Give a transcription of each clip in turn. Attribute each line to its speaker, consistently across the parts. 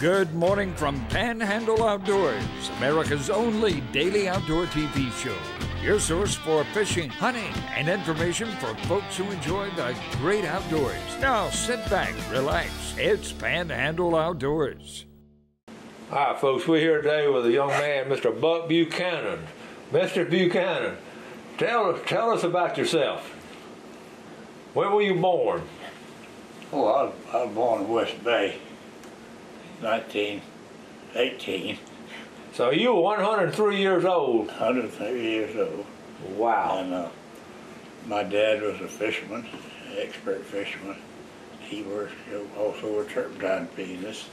Speaker 1: Good morning from Panhandle Outdoors, America's only daily outdoor TV show. Your source for fishing, hunting, and information for folks who enjoy the great outdoors. Now sit back, relax. It's Panhandle Outdoors.
Speaker 2: All right, folks, we're here today with a young man, Mr. Buck Buchanan. Mr. Buchanan, tell, tell us about yourself. When were you born?
Speaker 3: Oh, I I was born in West Bay, 1918,
Speaker 2: So you were 103 years old.
Speaker 3: 103 years old.
Speaker 2: Wow.
Speaker 3: And uh, my dad was a fisherman, expert fisherman. He was also a turpentine business.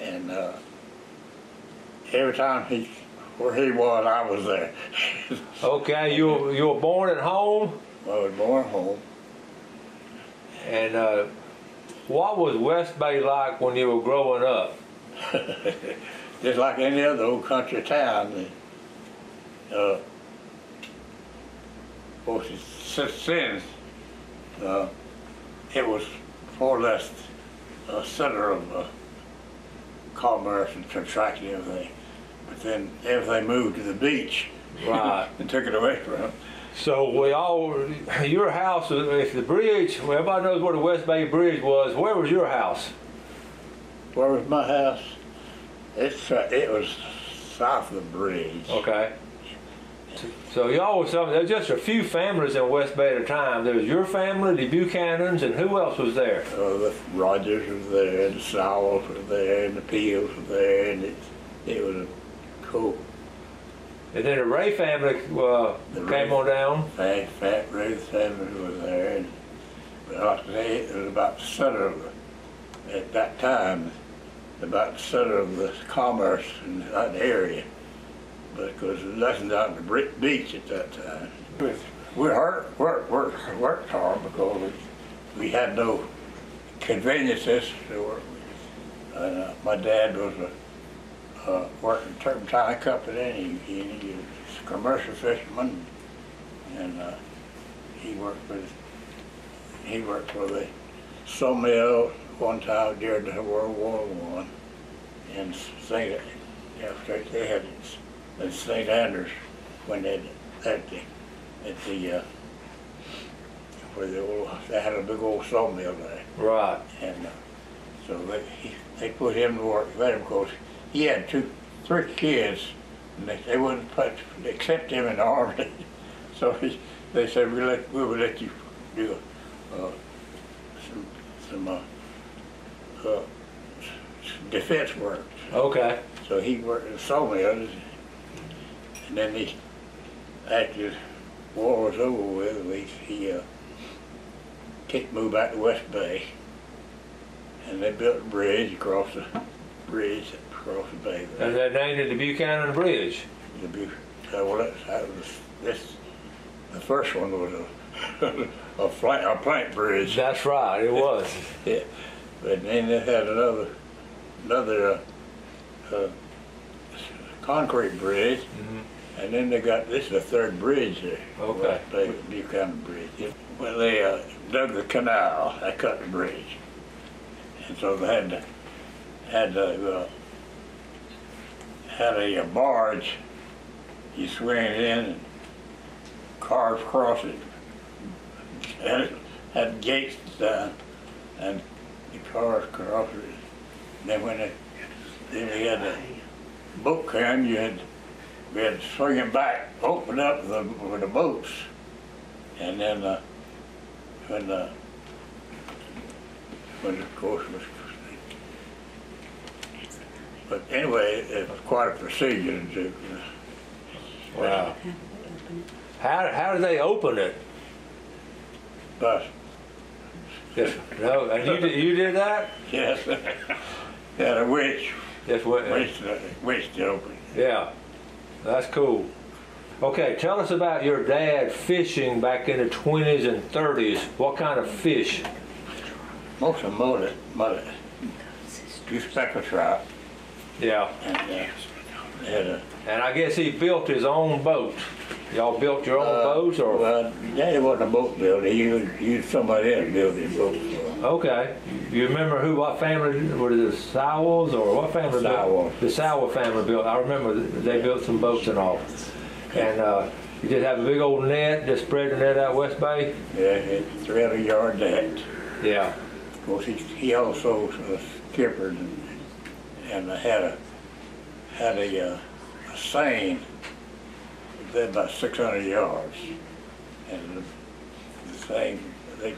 Speaker 3: And uh, every time he, where he was, I was there.
Speaker 2: Okay, you were, you were born at home,
Speaker 3: I was born at home.
Speaker 2: and uh, what was West Bay like when you were growing up?
Speaker 3: Just like any other old country town. Uh, of course, since uh, it was more or less a center of uh, commerce and contracting and everything. But then everything moved to the beach
Speaker 2: Right.
Speaker 3: and took it away from them.
Speaker 2: So we all, your house, if the bridge, well, everybody knows where the West Bay Bridge was. Where was your house?
Speaker 3: Where was my house? It's, uh, it was south of the bridge.
Speaker 2: Okay. So y'all was some, there's just a few families in West Bay at a time. There was your family, the Buchanans, and who else was there?
Speaker 3: Uh, the Rogers was there, and the Sowells were there, and the Peels were there, and it, it was cool.
Speaker 2: And then the Ray family uh,
Speaker 3: The
Speaker 2: came
Speaker 3: Ray.
Speaker 2: on down.
Speaker 3: Fat, Fat Ruth family was there, and but like I say, it was about the center of the, at that time, about the center of the commerce in that area. But because there was nothing down the Bri- beach at that time. We worked, worked, worked, worked hard because we, we had no conveniences to work with. And uh, my dad was a, uh, working turpentine company, and he, he, he was a commercial fisherman, and uh, he worked with he worked for the sawmill one time during the World War One, in St. After they had it in St. Andrews when they at the at the uh, where the old they had a big old sawmill there,
Speaker 2: Right.
Speaker 3: and uh, so they he, they put him to work with him because he had two three kids, and they, they wouldn't put accept him in the army, so he, they said we let we will let you do uh, some some uh, uh, defense work.
Speaker 2: Okay.
Speaker 3: So he worked in sawmills, and then he, after the war was over with, we, he uh, kicked moved back to West Bay, and they built a bridge across the bridge across the bay.
Speaker 2: And
Speaker 3: There.
Speaker 2: they named it the Buchanan Bridge.
Speaker 3: The bu- uh, well, that, that was this. The first one was a a, flat, a plank bridge.
Speaker 2: That's right. It was.
Speaker 3: Yeah, but then they had another, another, uh, uh, concrete bridge,
Speaker 2: Mhm.
Speaker 3: and then they got, this is the third bridge there.
Speaker 2: Okay.
Speaker 3: Bay Buchanan Bridge. Yeah. When they, uh, dug the canal, they cut the bridge. And so they had to, had to, uh, had a uh, barge, you swing it in and cars cross it. It had gates down and the cars cross it. Then when they, then we had the boat come, you had, we had to swing it back, open up the, with the boats. And then, uh, when, the when of course was, but anyway, it was quite a procedure to do.
Speaker 2: Wow. How, how did they open it?
Speaker 3: But,
Speaker 2: Just, no, and you did, you did that?
Speaker 3: yes, had a winch,
Speaker 2: Just went,
Speaker 3: winch, uh, winch to open.
Speaker 2: yeah. That's cool. Okay, tell us about your dad fishing back in the 20s and 30s. What kind of fish?
Speaker 3: Most of them mullet, mullet, two speckled trout,
Speaker 2: Yeah.
Speaker 3: and, uh, had a,
Speaker 2: And I guess he built his own boat. Y'all built your own
Speaker 3: Uh,
Speaker 2: boats or?
Speaker 3: Well, Daddy wasn't a boat builder. He used, he used somebody else to build his boat.
Speaker 2: Okay. You remember who, what family, were it the Sowells or what family? built-
Speaker 3: Sowell.
Speaker 2: The Sowell family built, I remember they built some boats and all. And uh, you just have a big old net, just spread the net out West Bay?
Speaker 3: Yeah, it's 300 yard net.
Speaker 2: Yeah.
Speaker 3: Of course, he, he also was skippered and, and had a, had a, uh, a seine that about 600 yards. And the, the thing, they,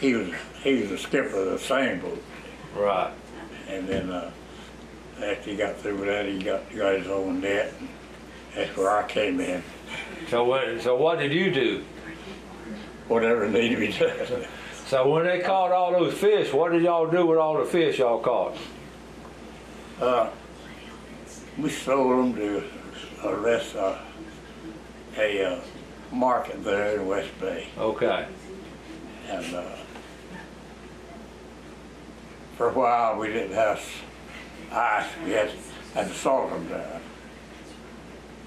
Speaker 3: he was, he was the skipper of the seine boat.
Speaker 2: Right.
Speaker 3: And then, uh, after he got through with that, he got, got his own net. and That's where I came in,
Speaker 2: So when, so what did you do?
Speaker 3: whatever needed to be done.
Speaker 2: So when they caught all those fish, what did y'all do with all the fish y'all caught?
Speaker 3: Uh, we sold them to a rest, uh, a uh, market there in West Bay,
Speaker 2: Okay.
Speaker 3: and uh, for a while we didn't have ice. We had had to salt them down,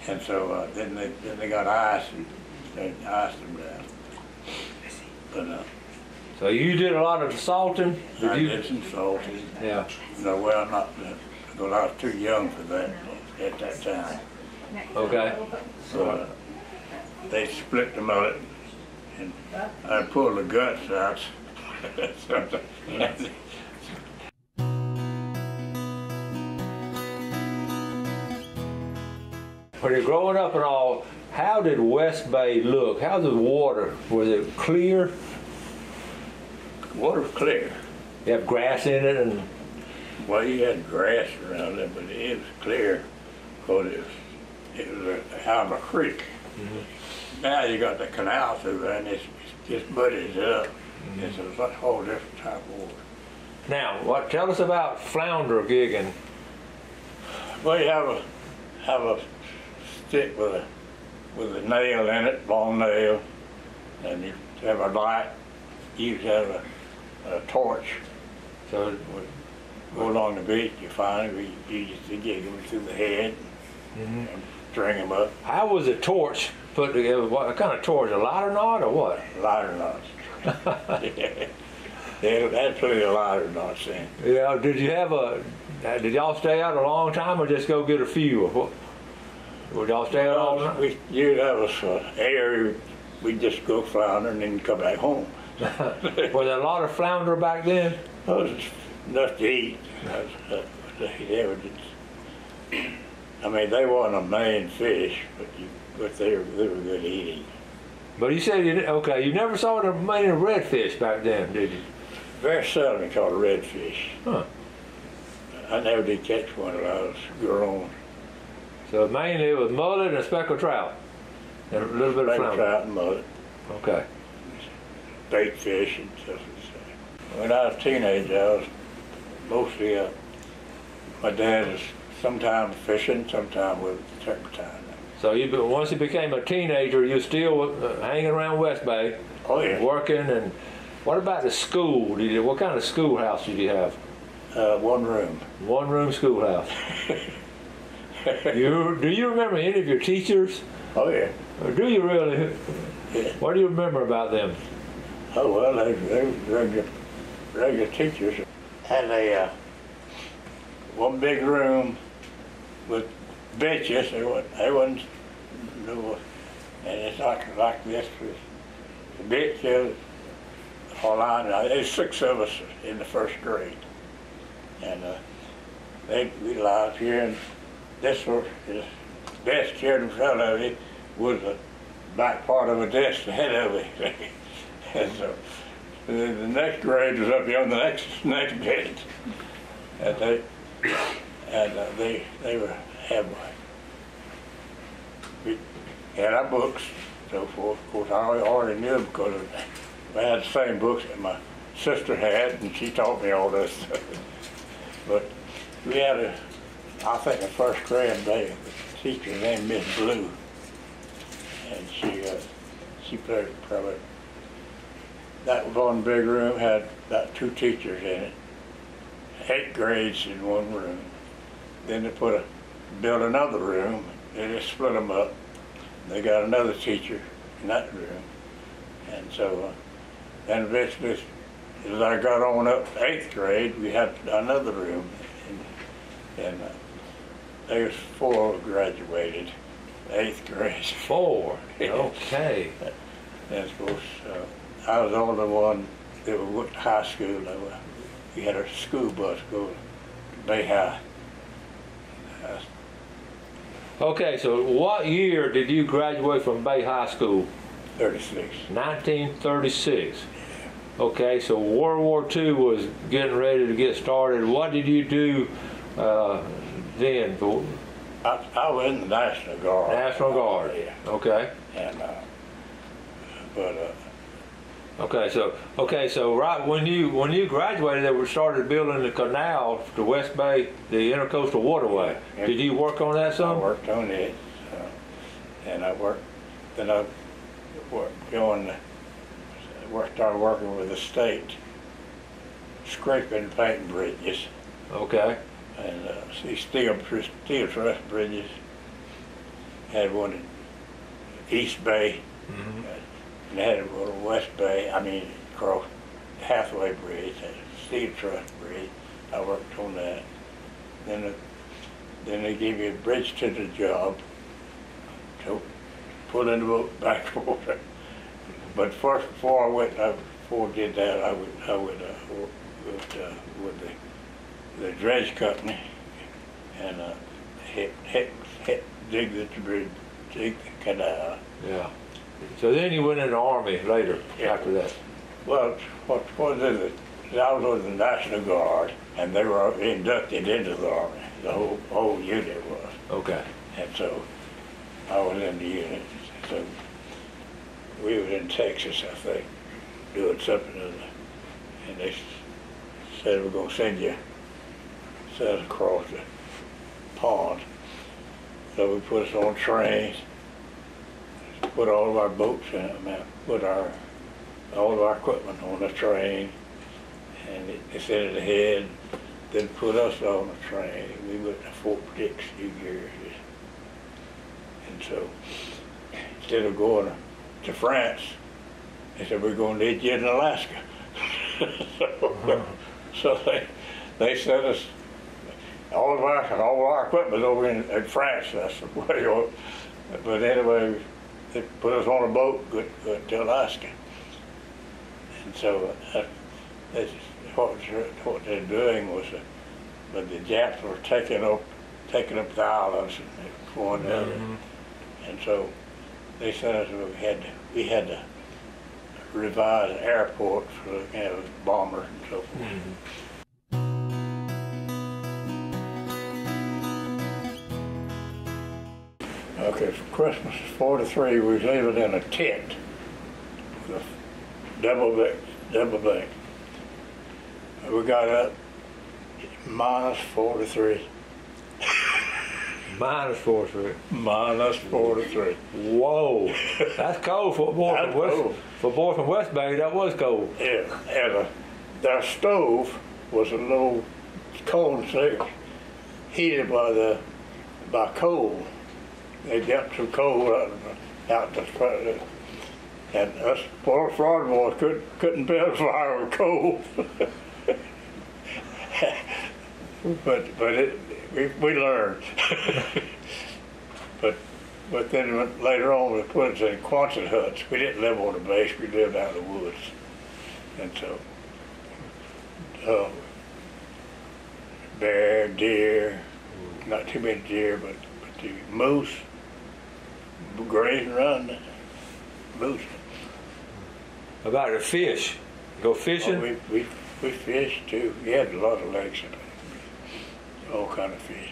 Speaker 3: and so uh, then they then they got ice and they iced them down. But uh,
Speaker 2: So you did a lot of salting?
Speaker 3: I
Speaker 2: Did you?
Speaker 3: did some salting.
Speaker 2: Yeah.
Speaker 3: No, well, not uh, because I was too young for that at that time.
Speaker 2: Okay.
Speaker 3: So uh, they split the mullet and I pulled the guts out.
Speaker 2: When you're growing up and all, how did West Bay look? How's the water? Was it clear?
Speaker 3: Water's clear.
Speaker 2: You have grass in it and
Speaker 3: Well, you had grass around it, but it was clear because it was, it was a, out of a creek. Mm-hmm. Now you got the canal through there and it's, it's just muddies up. Mm-hmm. It's a whole different type of water.
Speaker 2: now what tell us about flounder gigging.
Speaker 3: Well, you have a have a stick with a with a nail in it, long nail, and you have a light. You have a, a torch.
Speaker 2: So
Speaker 3: Go along the beach, you find it. You use the gig them through the head and string them up.
Speaker 2: how was the torch put together? What kind of torch? A lighter knot or what?
Speaker 3: Lighter knots. yeah. Had plenty of lighter knots in.
Speaker 2: Yeah. Did you have a? uh, Did y'all stay out a long time or just go get a few? Or what? Would y'all stay out all night?
Speaker 3: we, you'd have us uh, area. We'd just go flounder and then come back home.
Speaker 2: Was there a lot of flounder back then?
Speaker 3: Enough to eat. That's, that's what they, they were just, I mean, they weren't a main fish, but you, but they were, they were good eating.
Speaker 2: But you said you okay. You never saw the many redfish back then, did you?
Speaker 3: Very seldom caught a redfish.
Speaker 2: Huh.
Speaker 3: I never did catch one when I was grown.
Speaker 2: So mainly it was mullet and speckled trout, and a little bit of flounder.
Speaker 3: trout and mullet,
Speaker 2: Okay.
Speaker 3: bait fish and stuff. like that. When I was a teenager, I was mostly, uh, my dad is sometimes fishing, sometime with turpentine.
Speaker 2: So you once you became a teenager, you still uh, hanging around West Bay,
Speaker 3: Oh, yeah.
Speaker 2: working, and what about the school? Did you, what kind of schoolhouse did you have?
Speaker 3: Uh, one room.
Speaker 2: One room schoolhouse. you do you remember any of your teachers?
Speaker 3: Oh, yeah.
Speaker 2: Or do you really?
Speaker 3: Yeah.
Speaker 2: What do you remember about them?
Speaker 3: Oh, well, they, they were regular, regular teachers. Had a, uh, one big room with benches, they wasn't, they wasn't, no, and it's like, like this, the bench, uh, all know, there's six of us in the first grade. And, uh, they, we lived here, and this was, this desk here in front of it was the back part of a desk ahead of it. And so, the, the next grade was up here on the next, next bench. And they, and uh, they, they were, have, we had our books, so forth. Of course, I already- knew them because I had the same books that my sister had, and she taught me all this. But we had a, I think the first grade day, teacher named Miss Blue. And she, uh, she played probably that one big room had about two teachers in it, eight grades in one room. Then they put a, built another room, they just split them up. They got another teacher in that room. And so, uh, then eventually as I got on up to eighth grade, we had another room. And, and uh, there was four graduated, eighth grade.
Speaker 2: Four. Okay.
Speaker 3: And of course, uh, I was the only one that went to high school. I wa- We had a school bus go to Bay High.
Speaker 2: Okay, so what year did you graduate from Bay High School?
Speaker 3: 36.
Speaker 2: 1936. Okay, so World War II was getting ready to get started. What did you do uh, then? The
Speaker 3: I, I was in the National Guard.
Speaker 2: National Guard.
Speaker 3: Yeah.
Speaker 2: Okay.
Speaker 3: And, uh, but, uh,
Speaker 2: Okay, so okay, so right when you when you graduated, they were started building the canal to West Bay, the Intercoastal Waterway.
Speaker 3: Yep.
Speaker 2: Did you work on that some?
Speaker 3: I worked on it. Uh, and I worked, then I worked on, worked, started working with the state, scraping and painting bridges.
Speaker 2: Okay.
Speaker 3: and uh, see steel steel truss bridges. Had one in East Bay,
Speaker 2: Mhm.
Speaker 3: And had one in West Bay. I mean, across Hathaway Bridge, a steel truss bridge. I worked on that. Then, uh, then they gave me a bridge to the job to put in the boat back over. But first, before I went, I, before I did that, I would, I would uh, with, uh, with the the dredge company and uh, hit, hit, hit, dig the bridge, dig the canal.
Speaker 2: Yeah. So then you went in the army later
Speaker 3: Yeah.
Speaker 2: after that.
Speaker 3: Well, what is it? I was with the National Guard, and they were inducted into the army. The whole whole unit was,
Speaker 2: Okay.
Speaker 3: and so I was in the unit. So we were in Texas, I think, doing something, and they said we're gonna send you, across the pond. So we put us on trains, put all of our boats in them, and put our, all of our equipment on the train, and it- they sent it ahead, then put us on the train. We went to Fort Dix, New Jersey. And so, instead of going to France, they said, we're gonna need you in Alaska. So, so they, they sent us, all of our, all of our equipment over in, in France, that's the way, but anyway, they put us on a boat, go, go to Alaska. And so, uh, that's what, what they're doing was, uh, but the Japs were taking up, taking up the islands and they were going there.
Speaker 2: Mhm.
Speaker 3: And so they sent us, we had, to- we had to revise airports for, you know, bombers and so forth.
Speaker 2: Mhm.
Speaker 3: Okay, for Christmas '43, we was living in a tent with a double bed, double bed. We got up minus 43,
Speaker 2: Minus four three.
Speaker 3: minus 43.
Speaker 2: Whoa, that's cold for a boy
Speaker 3: That's
Speaker 2: from West.
Speaker 3: cold.
Speaker 2: For a boy from West Bay, that was cold.
Speaker 3: Yeah, and uh, their stove was a little coal stick heated by the by coal. They got some coal out, out the front, and us poor fraud boys couldn't couldn't build a fire with coal. but but it, we we learned. but but then later on we put us in Quonset huts. We didn't live on the base. We lived out in the woods. And so, uh, bear, deer, not too many deer, but, but the moose, grazing around, moose.
Speaker 2: About the fish. Go
Speaker 3: Oh,
Speaker 2: fishing.
Speaker 3: we, we, we fished too. We had a lot of lakes there. All kind of fish.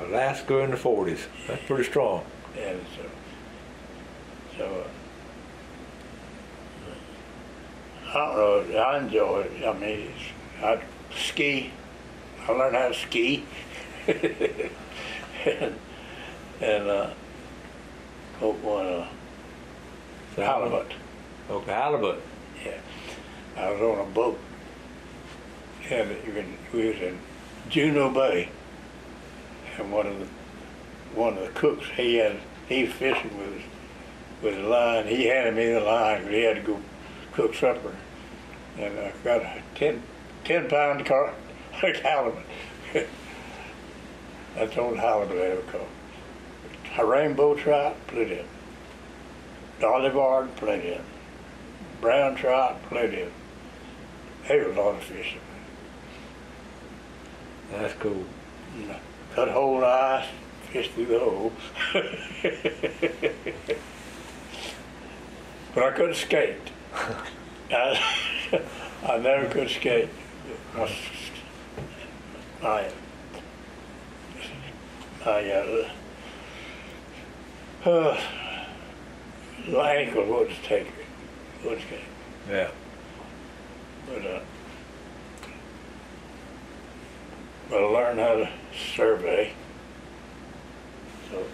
Speaker 2: Alaska in the forties. That's pretty strong.
Speaker 3: And so, so, uh, I don't know, I enjoy it. I mean, I ski. I learned how to ski. and, and, uh, hope one, uh, halibut.
Speaker 2: Okay, halibut.
Speaker 3: Yeah. I was on a boat. And you can, we was in Juneau Bay. And one of the one of the cooks, he had he was fishing with with a line. He handed me the line, line 'cause he had to go cook supper. And I got a 10, 10 pound car, caliber. That's old halibut they ever caught. A rainbow trout, plenty. Dolly Varden, plenty. Brown trout, plenty. There was a lot of fishing.
Speaker 2: That's cool.
Speaker 3: Cut a hole in the ice, fish through the hole. but I couldn't skate. I, I never could skate. My, my uh, uh, my ankle wouldn't take it. Wouldn't skate.
Speaker 2: Yeah.
Speaker 3: But, uh, but I learned how to survey. So,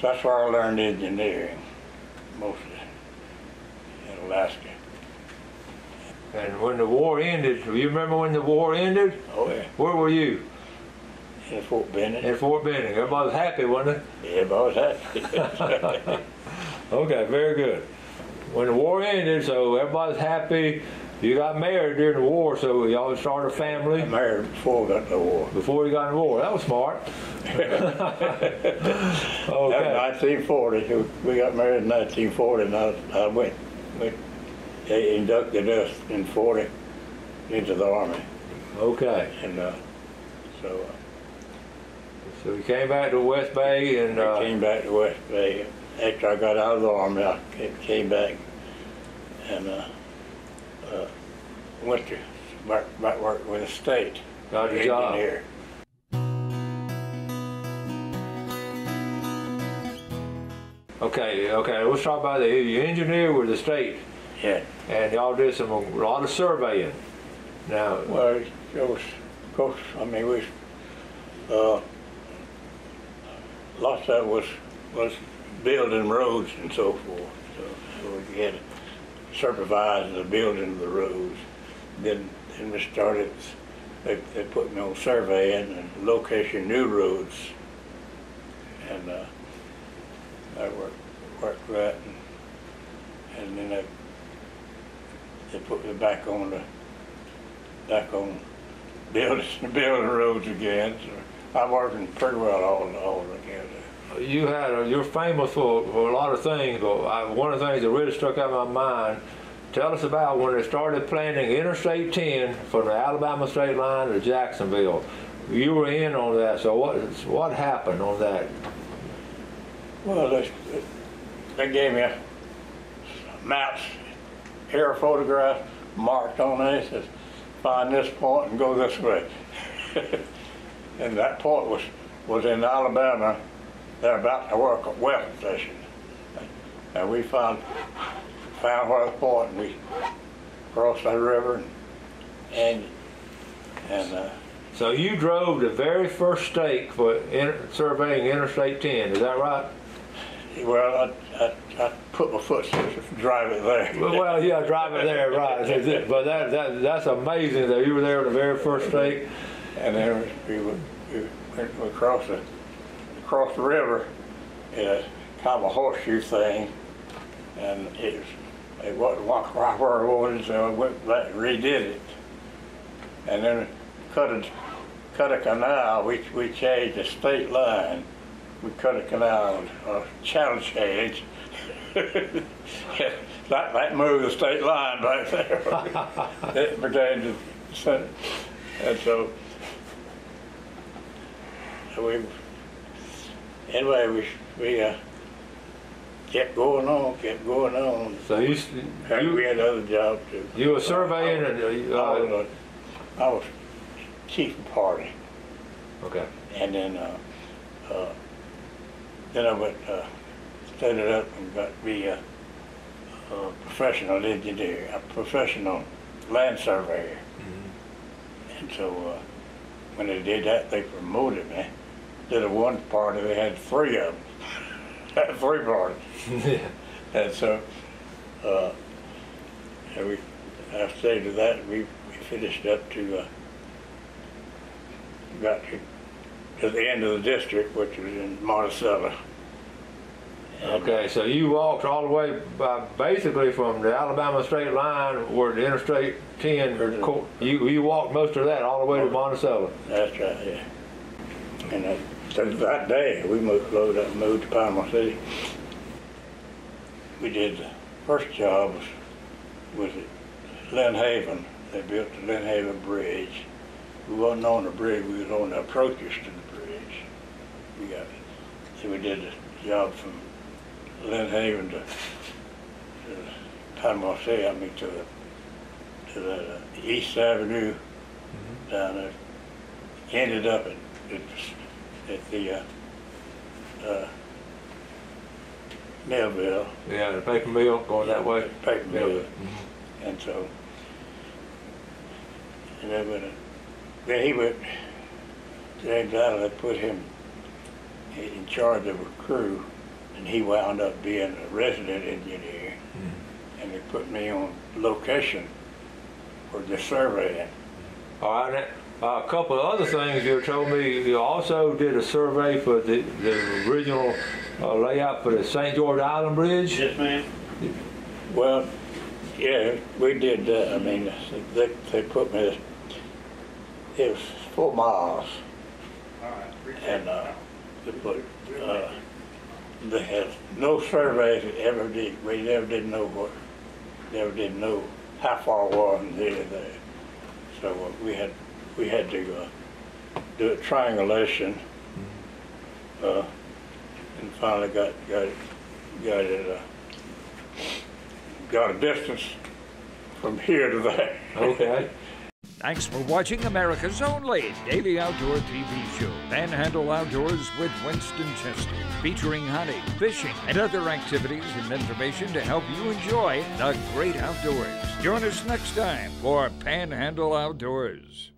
Speaker 3: so that's where I learned engineering, mostly in Alaska.
Speaker 2: And when the war ended, do you remember when the war ended?
Speaker 3: Oh yeah,
Speaker 2: Where were you?
Speaker 3: In Fort Benning.
Speaker 2: In Fort Benning. Everybody was happy, wasn't it?
Speaker 3: Yeah, I was happy.
Speaker 2: Okay, very good. When the war ended, so everybody's happy. You got married during the war, so y'all started a family
Speaker 3: married before I got in the war.
Speaker 2: before you got in the war. That was smart.
Speaker 3: That
Speaker 2: Okay.
Speaker 3: was 1940. We got married in 1940, and I, I went, went. They inducted us in 40 into the army,
Speaker 2: Okay.
Speaker 3: and uh, so. Uh,
Speaker 2: So we came back to West Bay and
Speaker 3: I
Speaker 2: uh,
Speaker 3: came back to West Bay. After I got out of the army, I came, back and uh, uh, went to back, back work with the state.
Speaker 2: got your job.
Speaker 3: engineer.
Speaker 2: Okay, okay. Let's talk about the you engineer with the state,
Speaker 3: Yeah.
Speaker 2: and y'all did some a lot of surveying. Now,
Speaker 3: Well, it was, of course, I mean, we, uh, lots of it was, was building roads and so forth. So, so we had to supervise the building of the roads. Then, then we started, they, they put me on surveying and location new roads. And, uh, I worked, worked that and, and then they, they put me back on the, back on building, building roads again. So I'm working pretty well all, all again.
Speaker 2: You had a, you're famous for, for a lot of things, but I, one of the things that really stuck out my mind. Tell us about when they started planning Interstate 10 from the Alabama state line to Jacksonville. You were in on that, so what what happened on that?
Speaker 3: Well, they, they gave me maps, air photographs marked on it. Says, find this point and go this way. and that point was, was in Alabama. They're about to work a weapon station. And we found, found where the point and we crossed that river and, and, uh,
Speaker 2: So you drove the very first stake for inter, surveying Interstate 10, is that right?
Speaker 3: well, I, I, I put my foot to drive it there.
Speaker 2: Well, well, yeah, driving there, right. But that, that that's amazing that you were there the very first stake.
Speaker 3: And then we would, we went across the, across the river in a kind of a horseshoe thing. And it was, it wasn't wa- right where it was, so I went back and redid it. And then cut a, cut a canal, we, we changed the state line. We cut a canal, a channel change. That, that moved the state line back there. It pertained to, and so, so we, anyway, we, we, uh, kept going on, kept going on.
Speaker 2: So you
Speaker 3: And we
Speaker 2: you,
Speaker 3: had other jobs too.
Speaker 2: you were surveying and
Speaker 3: I
Speaker 2: uh,
Speaker 3: was, uh, I was chief of party,
Speaker 2: okay.
Speaker 3: and then, uh, uh, then I went, uh, studied up and got to be a, a professional engineer, a professional land surveyor. And so, uh, when they did that, they promoted me. Did a one party, they had three of them. Had three parties. And so, uh, and we, I stayed with that, we, we finished up to, uh, got to, to the end of the district, which was in Monticello.
Speaker 2: Okay, so you walked all the way, by, basically from the Alabama state line where the Interstate 10, you, you walked most of that all the way to Monticello.
Speaker 3: That's right, yeah. And that, since that day, we moved, loaded up and moved to Panama City. We did, the first job was, was at Lynn Haven. They built the Lynn Haven Bridge. We wasn't on the bridge, we was on the approaches to the bridge. We got, so we did the job from Lynn Haven to, to Panama City, I mean, to the, to the East Avenue mm-hmm. down there ended up at, at, at the, uh, uh, Millville,
Speaker 2: Yeah, the paper mill going that way.
Speaker 3: paper mill, and so, and then when, then he went, James Allen put him in charge of a crew, and he wound up being a resident engineer, and they put me on location for the surveying.
Speaker 2: All right, uh, a couple of other things you told me, you also did a survey for the, the original uh, layout for the St. George Island Bridge.
Speaker 3: Yes, ma'am. Well, yeah, we did that. I mean, they, they put me, it was four miles. And, uh, they put, uh, they had no surveys that ever did, we never did know what, never did know how far it was and anything. So uh, we had, we had to, uh, do a triangulation. Uh, and finally got, got it, got it, uh, got a distance from here to there.
Speaker 2: Okay.
Speaker 1: Thanks for watching America's only daily outdoor TV show, Panhandle Outdoors with Winston Chester, featuring hunting, fishing, and other activities and information to help you enjoy the great outdoors. Join us next time for Panhandle Outdoors.